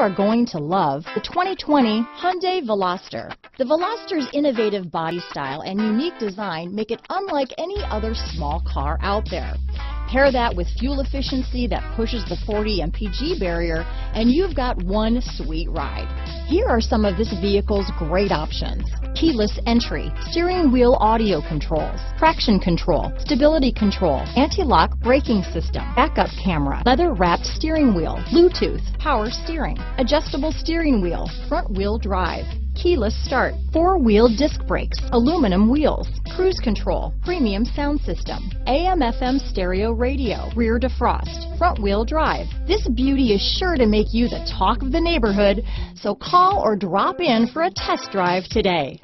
are going to love the 2020 Hyundai Veloster. The Veloster's innovative body style and unique design make it unlike any other small car out there. Pair that with fuel efficiency that pushes the 40 mpg barrier and you've got one sweet ride. Here are some of this vehicle's great options. Keyless entry, steering wheel audio controls, traction control, stability control, anti-lock braking system, backup camera, leather wrapped steering wheel, Bluetooth, power steering, adjustable steering wheel, front wheel drive, keyless start, four-wheel disc brakes, aluminum wheels, cruise control, premium sound system, AM FM stereo radio, rear defrost, front wheel drive. This beauty is sure to make you the talk of the neighborhood, so call or drop in for a test drive today.